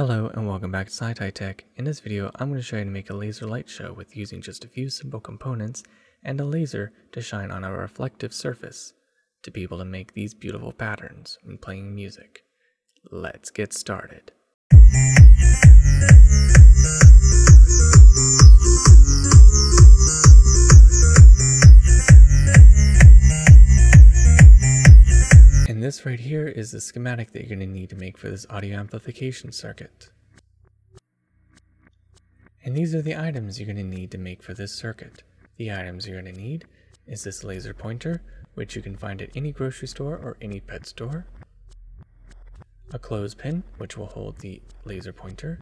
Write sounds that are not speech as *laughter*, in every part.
Hello and welcome back to SciTyeTech. In this video, I'm going to show you how to make a laser light show with using just a few simple components and a laser to shine on a reflective surface to be able to make these beautiful patterns when playing music. Let's get started. This right here is the schematic that you're going to need to make for this audio amplification circuit. And these are the items you're going to need to make for this circuit. The items you're going to need is this laser pointer, which you can find at any grocery store or any pet store. A clothespin, which will hold the laser pointer.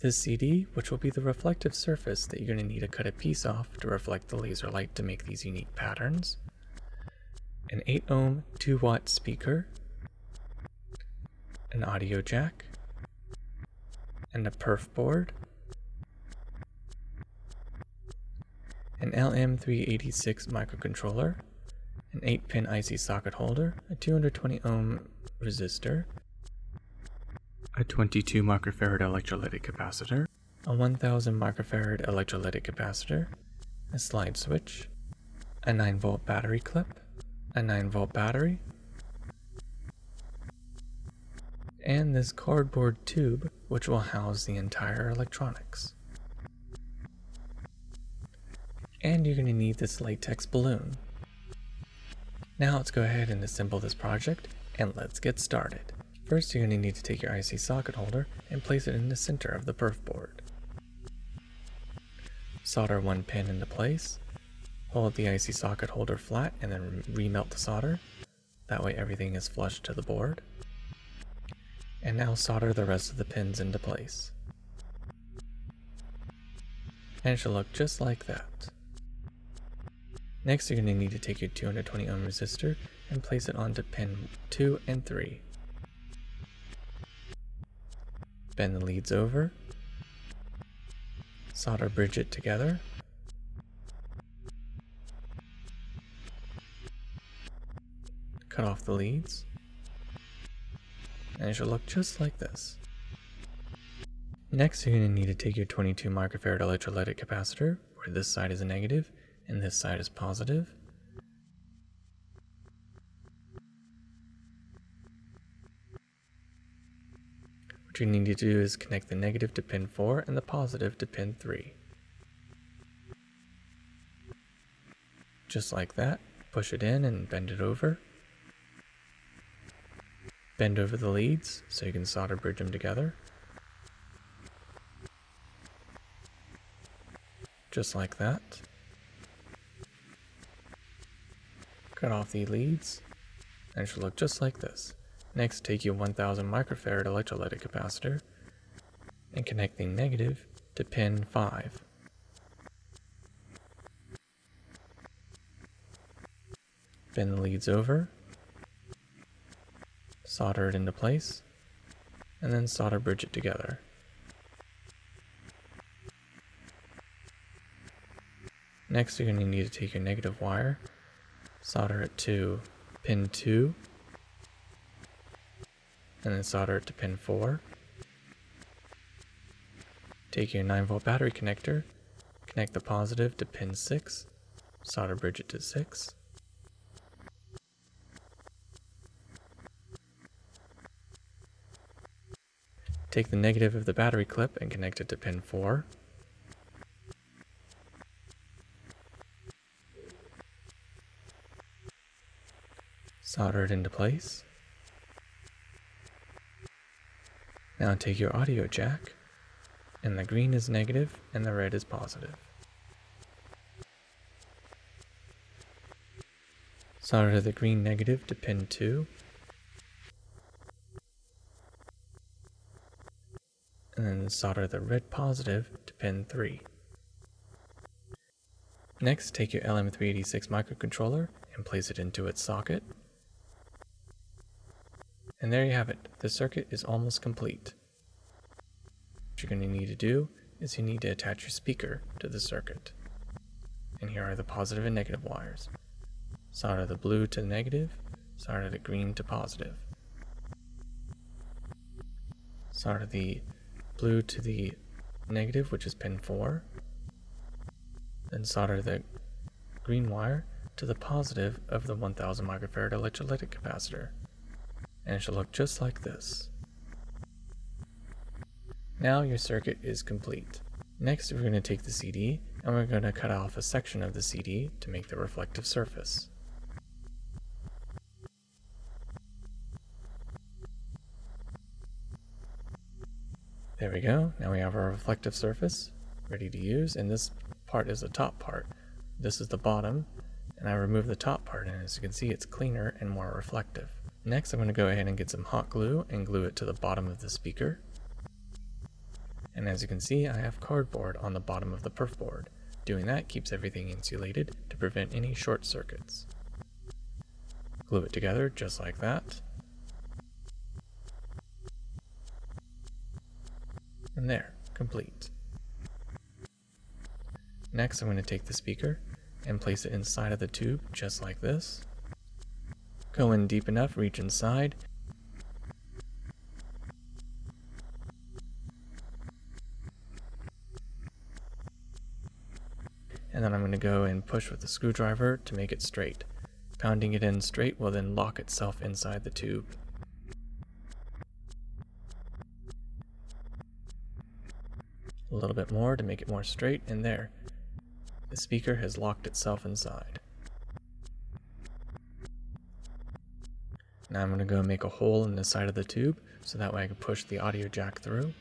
This CD, which will be the reflective surface that you're going to need to cut a piece off to reflect the laser light to make these unique patterns an 8 ohm 2 watt speaker, an audio jack, and a perf board, an LM386 microcontroller, an 8 pin IC socket holder, a 220 ohm resistor, a 22 microfarad electrolytic capacitor, a 1000 microfarad electrolytic capacitor, a slide switch, a 9 volt battery clip, a 9 volt battery, and this cardboard tube which will house the entire electronics. And you're going to need this latex balloon. Now let's go ahead and assemble this project and let's get started. First you're going to need to take your IC socket holder and place it in the center of the perf board. Solder one pin into place Hold the IC socket holder flat and then remelt the solder. That way everything is flush to the board. And now solder the rest of the pins into place. And it should look just like that. Next you're going to need to take your 220 ohm resistor and place it onto pin 2 and 3. Bend the leads over. Solder bridge it together. Cut off the leads, and it should look just like this. Next, you're going to need to take your 22 microfarad electrolytic capacitor, where this side is a negative and this side is positive. What you need to do is connect the negative to pin 4 and the positive to pin 3. Just like that, push it in and bend it over. Bend over the leads so you can solder bridge them together. Just like that. Cut off the leads and it should look just like this. Next, take your 1000 microfarad electrolytic capacitor and connect the negative to pin 5. Bend the leads over solder it into place, and then solder bridge it together. Next, you're going to need to take your negative wire, solder it to pin 2, and then solder it to pin 4. Take your 9 volt battery connector, connect the positive to pin 6, solder bridge it to 6. Take the negative of the battery clip and connect it to pin 4. Solder it into place. Now take your audio jack, and the green is negative and the red is positive. Solder the green negative to pin 2 and then solder the red positive to pin 3. Next, take your LM386 microcontroller and place it into its socket. And there you have it, the circuit is almost complete. What you're going to need to do is you need to attach your speaker to the circuit. And here are the positive and negative wires. Solder the blue to negative, solder the green to positive. Solder the blue to the negative, which is pin 4. Then solder the green wire to the positive of the 1000 microfarad electrolytic capacitor. And it should look just like this. Now your circuit is complete. Next we're going to take the CD and we're going to cut off a section of the CD to make the reflective surface. There we go, now we have our reflective surface ready to use and this part is the top part. This is the bottom and I remove the top part and as you can see it's cleaner and more reflective. Next I'm going to go ahead and get some hot glue and glue it to the bottom of the speaker. And as you can see I have cardboard on the bottom of the perf board. Doing that keeps everything insulated to prevent any short circuits. Glue it together just like that. And there, complete. Next I'm going to take the speaker and place it inside of the tube just like this. Go in deep enough, reach inside, and then I'm going to go and push with the screwdriver to make it straight. Pounding it in straight will then lock itself inside the tube. A little bit more to make it more straight, and there. The speaker has locked itself inside. Now I'm going to go make a hole in the side of the tube, so that way I can push the audio jack through.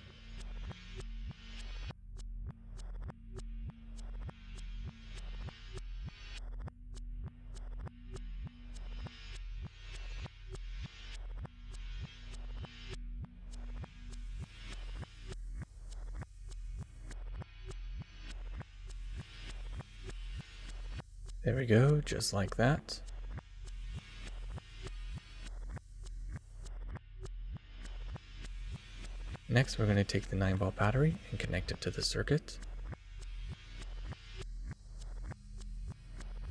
There we go, just like that. Next we're going to take the 9 volt battery and connect it to the circuit.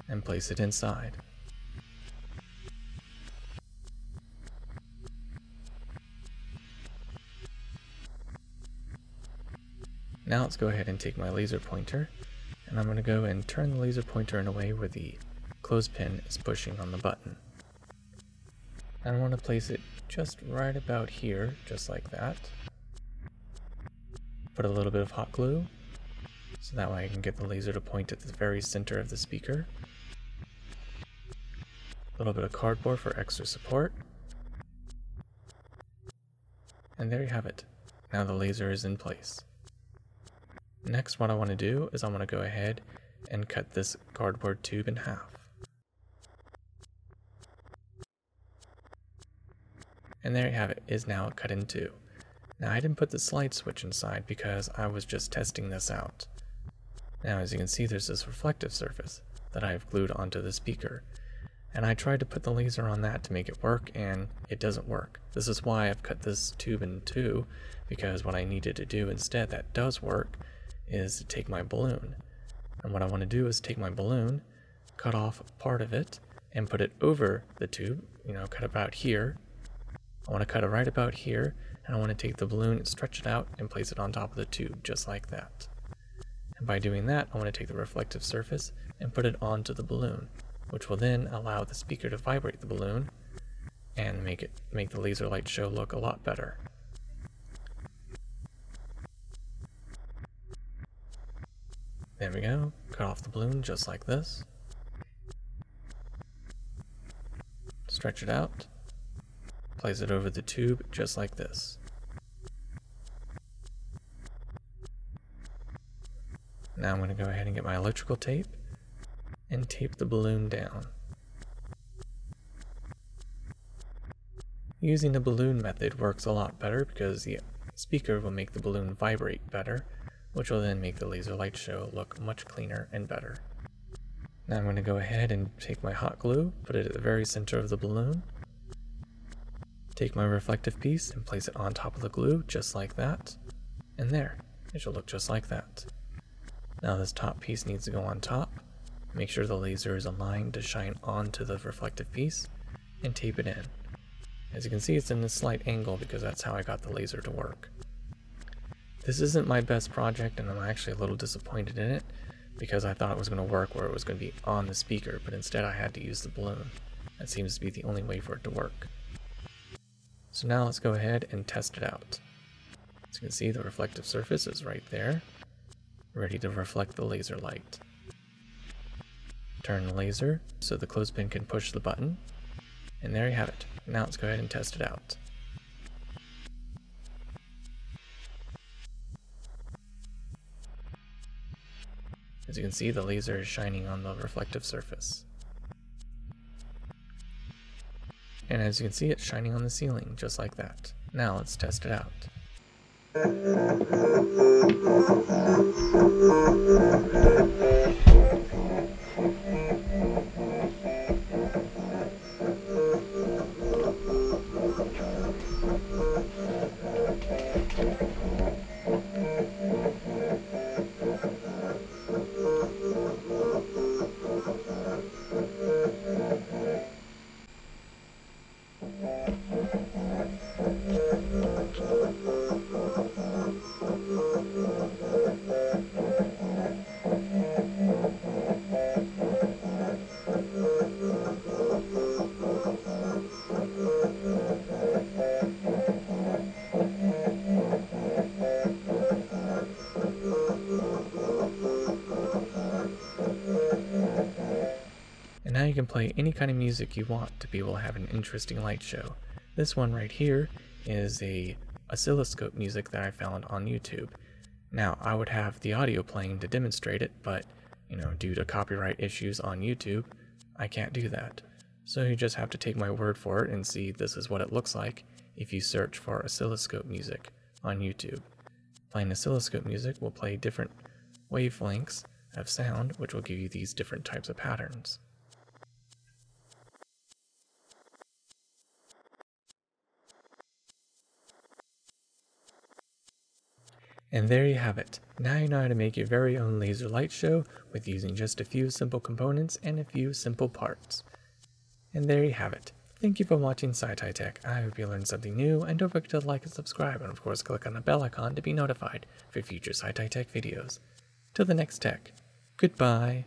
And place it inside. Now let's go ahead and take my laser pointer and I'm going to go and turn the laser pointer in a way where the clothespin is pushing on the button. And I want to place it just right about here, just like that. Put a little bit of hot glue, so that way I can get the laser to point at the very center of the speaker. A little bit of cardboard for extra support. And there you have it. Now the laser is in place. Next, what I want to do is I want to go ahead and cut this cardboard tube in half. And there you have it, is now cut in two. Now I didn't put the slide switch inside because I was just testing this out. Now as you can see there's this reflective surface that I've glued onto the speaker. And I tried to put the laser on that to make it work and it doesn't work. This is why I've cut this tube in two because what I needed to do instead that does work is to take my balloon. And what I want to do is take my balloon, cut off part of it, and put it over the tube, you know, cut about here. I want to cut it right about here, and I want to take the balloon stretch it out and place it on top of the tube, just like that. And by doing that, I want to take the reflective surface and put it onto the balloon, which will then allow the speaker to vibrate the balloon and make it make the laser light show look a lot better. There we go. Cut off the balloon just like this. Stretch it out. Place it over the tube just like this. Now I'm going to go ahead and get my electrical tape and tape the balloon down. Using the balloon method works a lot better because the speaker will make the balloon vibrate better which will then make the laser light show look much cleaner and better. Now I'm going to go ahead and take my hot glue, put it at the very center of the balloon, take my reflective piece and place it on top of the glue just like that, and there, it should look just like that. Now this top piece needs to go on top, make sure the laser is aligned to shine onto the reflective piece, and tape it in. As you can see it's in a slight angle because that's how I got the laser to work. This isn't my best project and I'm actually a little disappointed in it because I thought it was going to work where it was going to be on the speaker, but instead I had to use the balloon. That seems to be the only way for it to work. So now let's go ahead and test it out. As you can see, the reflective surface is right there, ready to reflect the laser light. Turn the laser so the clothespin can push the button, and there you have it. Now let's go ahead and test it out. As you can see, the laser is shining on the reflective surface. And as you can see, it's shining on the ceiling, just like that. Now let's test it out. And *laughs* now you can play any kind of music you want to be able to have an interesting light show. This one right here is a oscilloscope music that I found on YouTube. Now, I would have the audio playing to demonstrate it, but, you know, due to copyright issues on YouTube, I can't do that. So you just have to take my word for it and see this is what it looks like if you search for oscilloscope music on YouTube. Playing oscilloscope music will play different wavelengths of sound, which will give you these different types of patterns. And there you have it. Now you know how to make your very own laser light show with using just a few simple components and a few simple parts. And there you have it. Thank you for watching SciTyeTech. I hope you learned something new, and don't forget to like and subscribe, and of course click on the bell icon to be notified for future SciTyeTech videos. Till the next tech, goodbye.